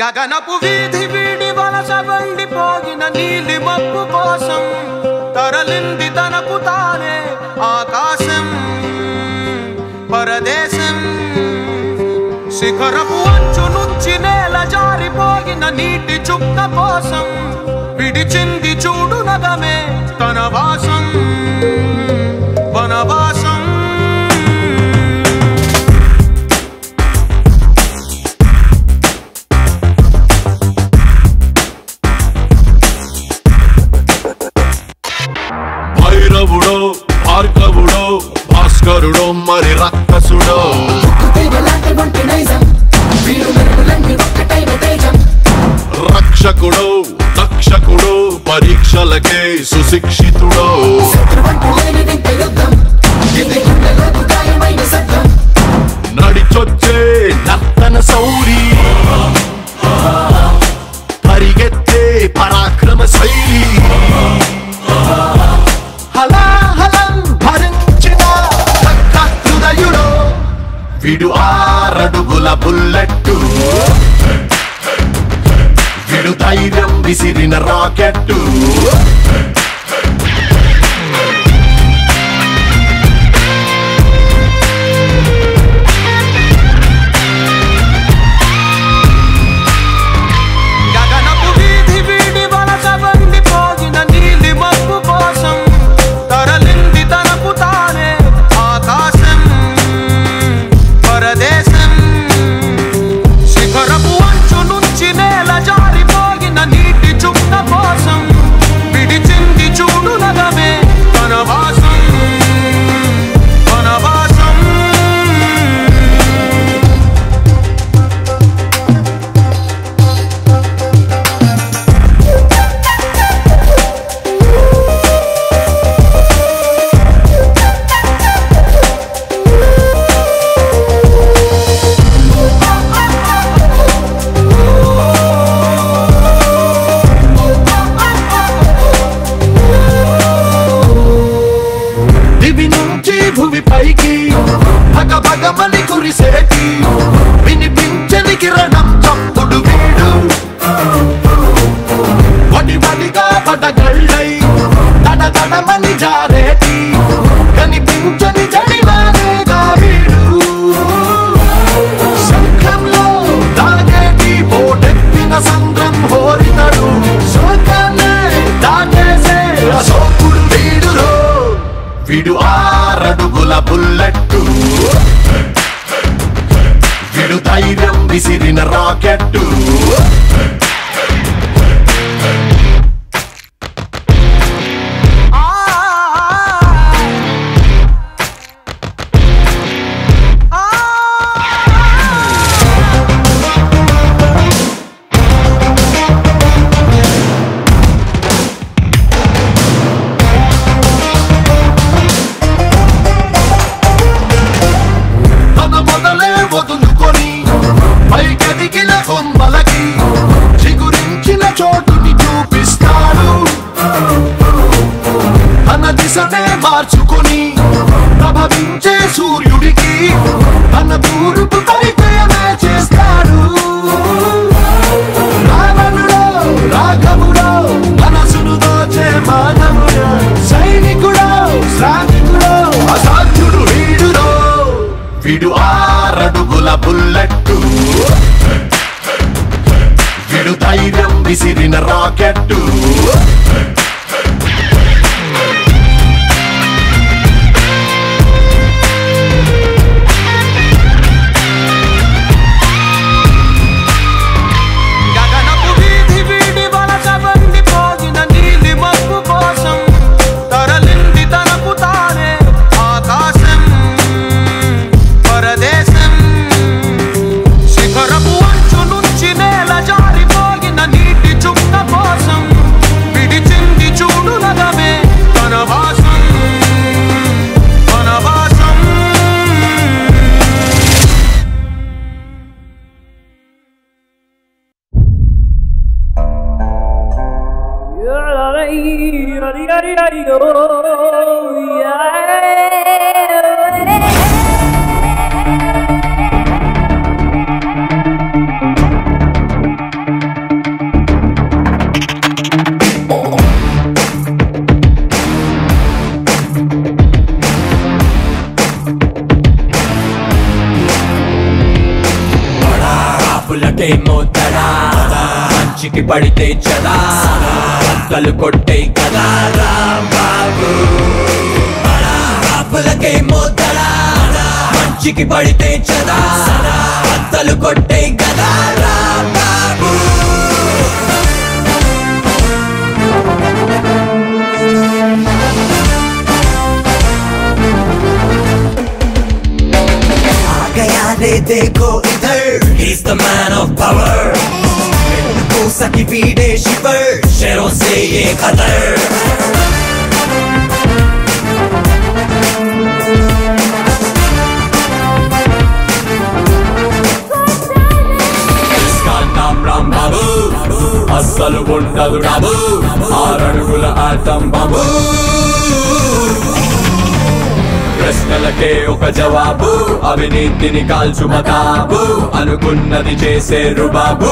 గగనపు వీధి వీడి వలస వండిపోయిన నీలి మప్పు కోసం తరలింది తనకు తానే ఆకాశం పరదేశం. శిఖరపు అంచు నుంచి నేల జారిపోగిన నీటి చుక్క కోసం విడిచింది చూడు నగమే తన వాసం. వనవా నరుడో మరి రక్కసుడో. రక్షకుడో రక్షకుడో పరీక్షలకే సుశిక్షితుడో. అడుగుల బుల్లెట్టు. విడు ధైర్యం విసిరిన rocket. in a rocket. Busy in a rock. కాపులకేమో తడా మంచికి పడితే చదా కలు కొట్టే కదా రాంబాబు కాపులకేమో తడా మంచికి పడితే చదా కలు కొట్టే కదా రాంబాబు आ गया रे देखो इधर He's the man of power मूसा की पीड़े शिवर शेरों से ये खतर इसका नाम राम बाबू అస్సలు ఉండదు రాబు ఆరడుగుల ఆటం బాబు ప్రశ్నలకే ఒక జవాబు అవినీతిని కాల్చు మతాబు అనుకున్నది చేసే రుబాబు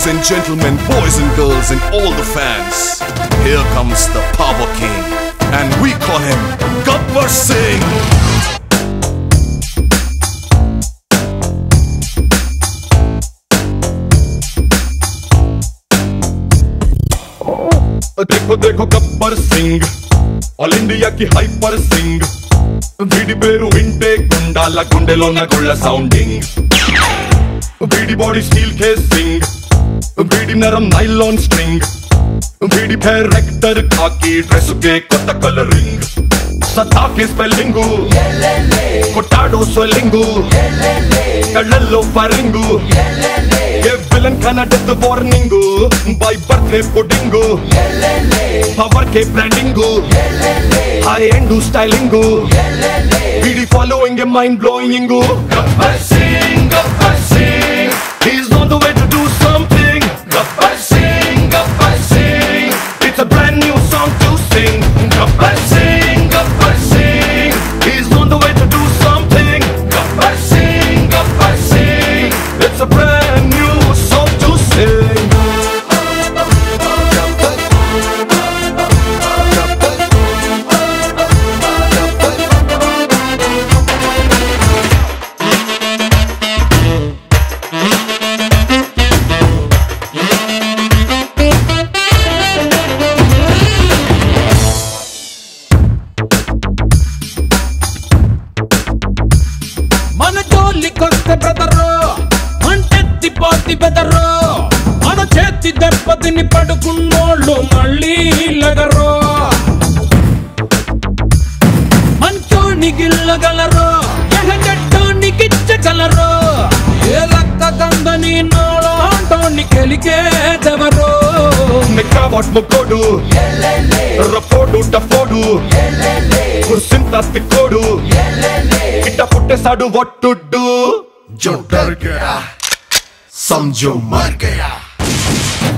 Ladies and gentlemen, boys and girls, and all the fans, here comes the Power King, and we call him Gabbar Singh. देखो देखो गब्बर सिंह ఆల్ ఇండియా కి హైపర్ సింగ్ వీడి పేరు వింటే గుండాల గుండెలోన గుళ్ళ సౌండింగ్ వీడి బాడీ స్టీల్ बीड़ी नरम नाइलॉन स्ट्रिंग बीड़ी पे रेक्टर खाकी ड्रेस के कोता कलरिंग। सता के स्पेलिंगू। कोटाडो स्वेलिंगू। कल्लो फरिंगू। ये विलन खाना death warning. By birthday pudding. Power के ब्रांडिंगू। High end styling. Bidi following mind blowing. Gabbar Singh Gabbar Singh. He is not the way to do Let's see. పడుకున్నోళ్ళు మళ్ళీ లగరు మంచోని గిల్లగలరు ఎహగట్టోని గిచ్చగలరు ఏ లక్క కందని నోళంటోని కెలికేదెవరు Nekavot mokodu Rafodu tafodu Kursinta tikodu Kita పుట్టేసాడు what to do जो डर गया समझो मर गया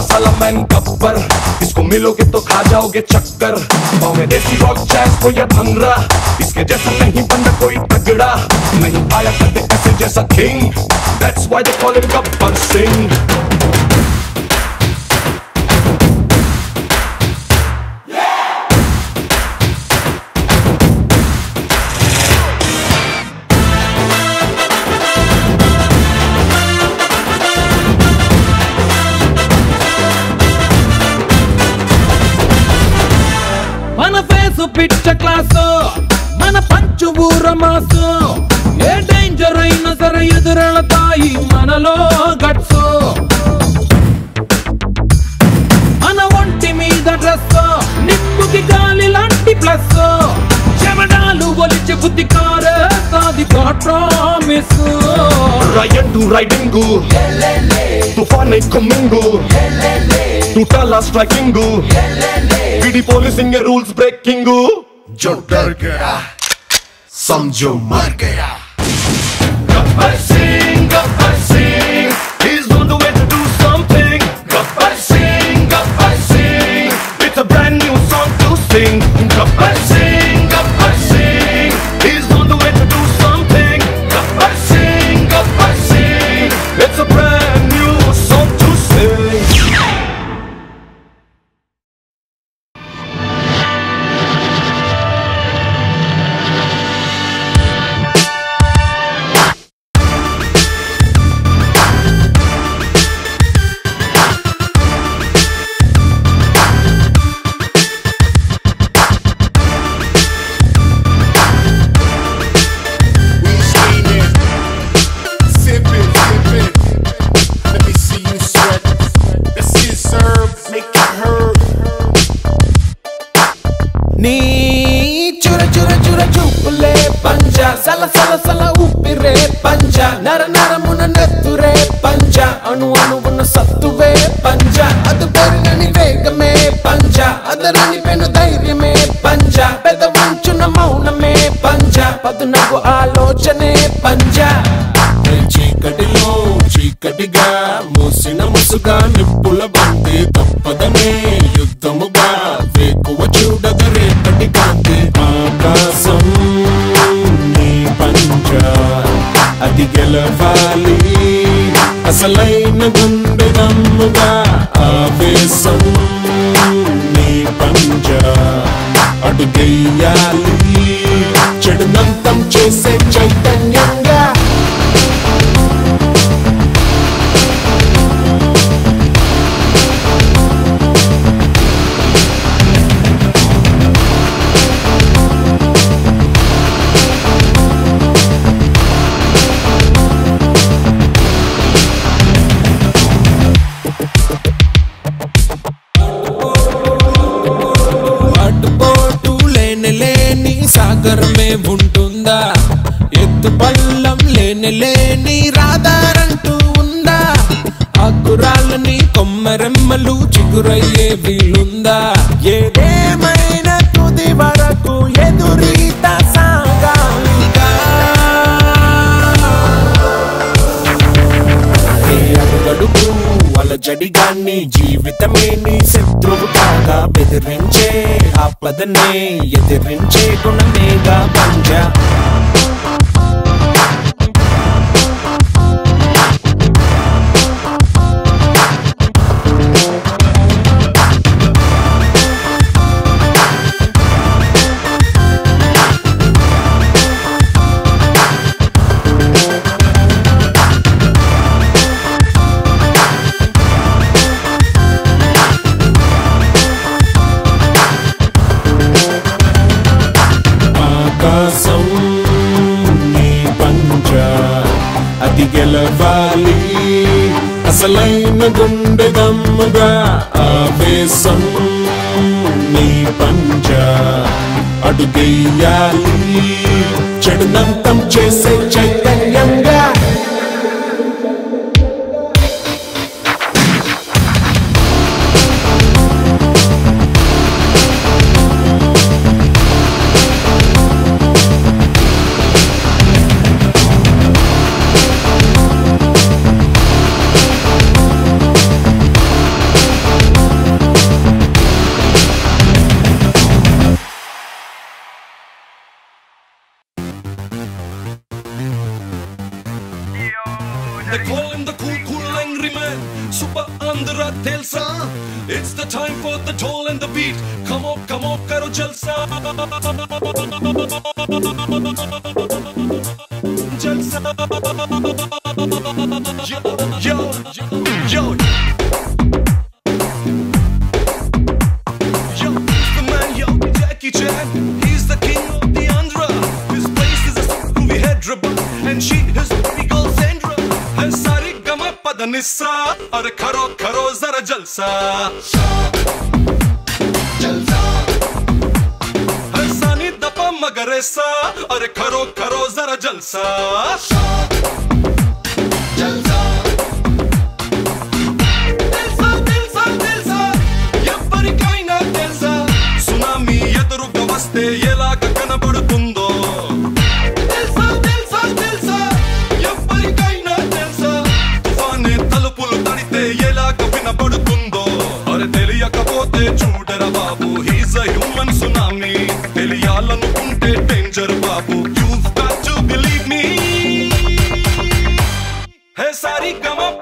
मसाला मैन गब्बर इसको मिलोगे तो खा जाओगे चक्कर। पाओ में देसी रॉक जैज हो या भंगरा इसके जैसा नहीं बंदा कोई तगड़ा। नहीं आया कभी ऐसे जैसा king that's why they call it Gabbar Singh తమాసు ఏ డేంజర్ అయినా సరే ఎదురెళతాయి మనలో గట్సు. మన ఒంటి మీద డ్రెస్ నిప్పుకి గాలి లాంటి ప్లస్. చెమడాలు ఒలిచి బుద్ధి కారేస్తాది ప్రామిస్ రైడ్ రైడింగ్ తుఫాన్ కమ్మింగ్ టుటాల స్ట్రైకింగ్ విడి పోలీసింగ్ రూల్స్ బ్రేకింగ్. జోటర్ గడా समझो मर गया। गब्बर सिंह गब्बर చిగురయ్యే వీలుందా? ఏదేమైనా తుది వరకు ఎదురీత సాగాలిగా. ఏ అడుగడుగు అలజడిగాన్ని జీవితమే నీ శత్రువు కాగా బెదిరించే ఆపదనే ఎదిరించే గుణమేగా పంజా. అసలైన గుండె దమ్ముగా ఆవేశం నీ పంచ అడుగెయ్యాలి చెడునంతం చేసే చైతన్యంగా yo, जलसा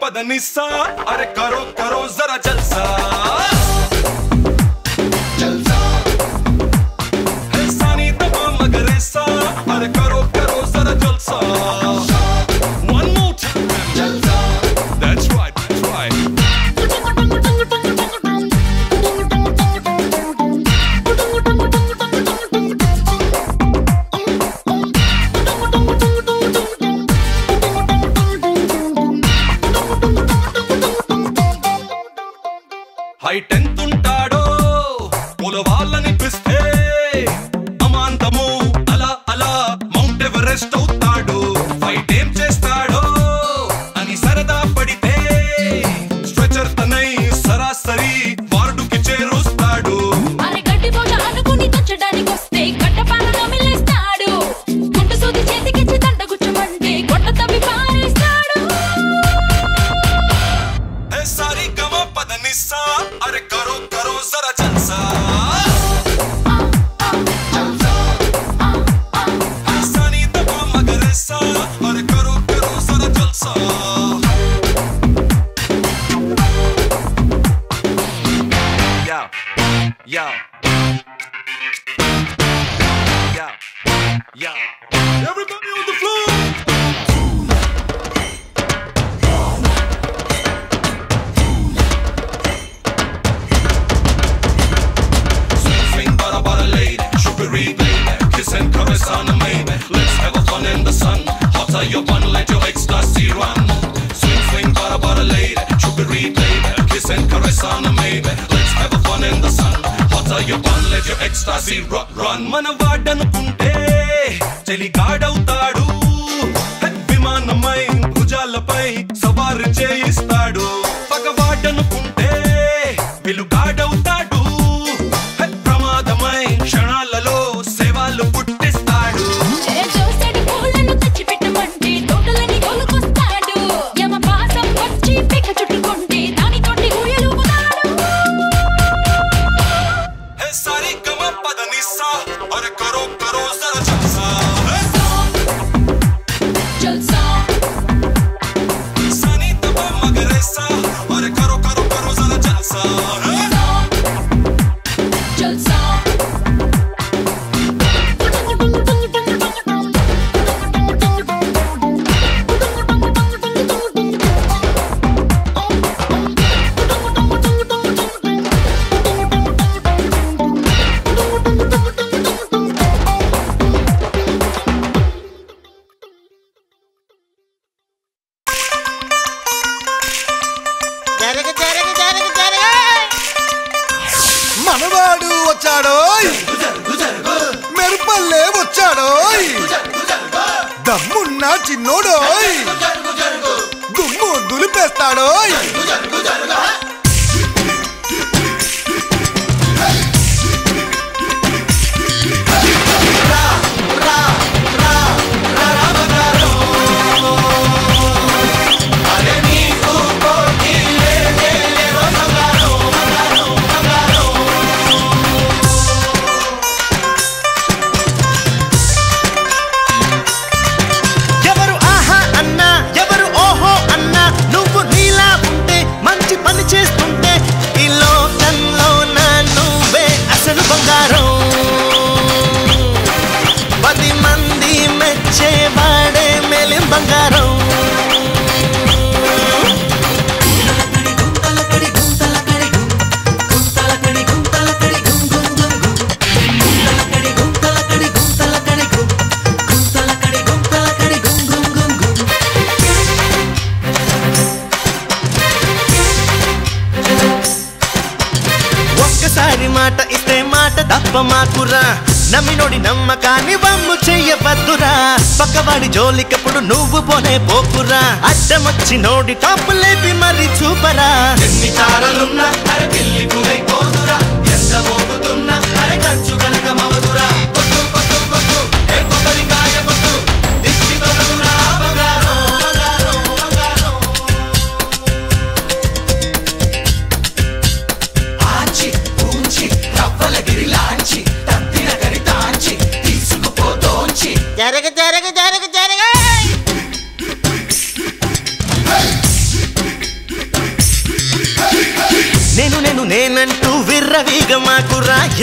बदनिसा। अरे करो करो जरा जलसा। Cause you're one let your ecstasy run Swing, swing, bada, bada, lady Should be replayed Kiss and caress on a maybe Let's have a fun in the sun Hotter your bun, let your ecstasy run, run మన వాడనుకుంటే చలికాడవుతాడు విమానమై భుజాలపై తోలికప్పుడు నువ్వు పోనే పోకురా. అడ్డమొచ్చి నోడి top లేపి మరి చూపరా.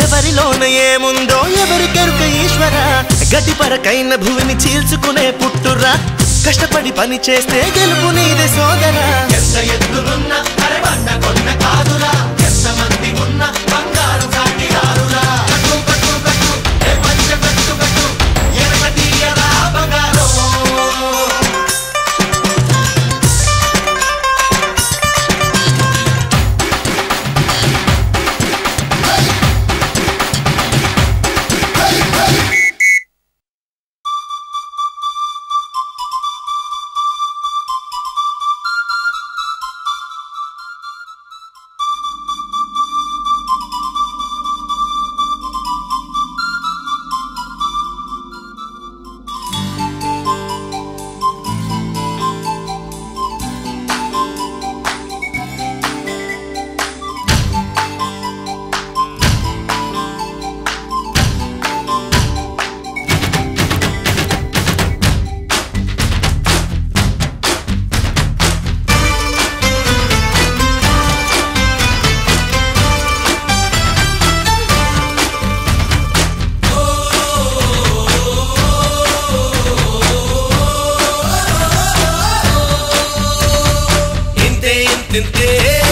ఎవరిలోన ఏముందో ఎవరి ఎవరికెరుక ఈశ్వర? గడ్డిపరకైన భూమిని చీల్చుకునే పుట్టురా కష్టపడి పని చేస్తే గెలుపు నీదే సోదరా. ఎంత ఎత్తులున్నా కాదురా. ఎంత మంది ఉన్నా tentei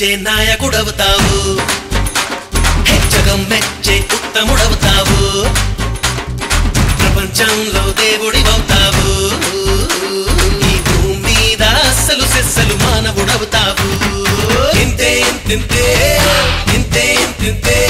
మెచ్చే నాయకుడవుతావు. హెచ్చగం మెచ్చే ఉత్తముడవుతావు. ప్రపంచంలో దేవుడి అవుతావు ఈ భూమి మీద అస్సలు సెస్సలు మానవుడవుతావు. ఇంతే ఇంతింతే ఇంతే ఇంతింతే.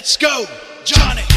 Let's go, Johnny.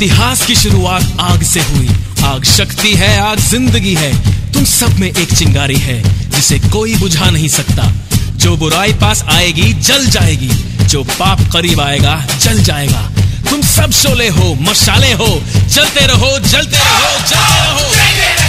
इतिहास की शुरुआत आग से हुई। आग शक्ति है, आग ज़िंदगी है। तुम सब में एक चिंगारी है, जिसे कोई बुझा नहीं सकता। जो बुराई पास आएगी, जल जाएगी। जो पाप करीब आएगा, जल जाएगा। तुम सब शोले हो, मशाले हो। चलते रहो, जलते रहो जलते रहो।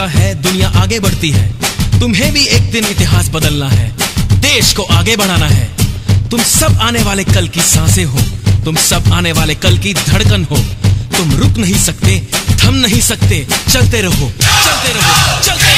घूमता है, दुनिया आगे बढ़ती है। तुम्हें भी एक दिन इतिहास बदलना है। देश को आगे बढ़ाना है। तुम सब आने वाले कल की साँसें हो। तुम सब आने वाले कल की धड़कन हो। तुम रुक नहीं सकते, थम नहीं सकते, चलते रहो चलते रहो, चलते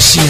Garcia.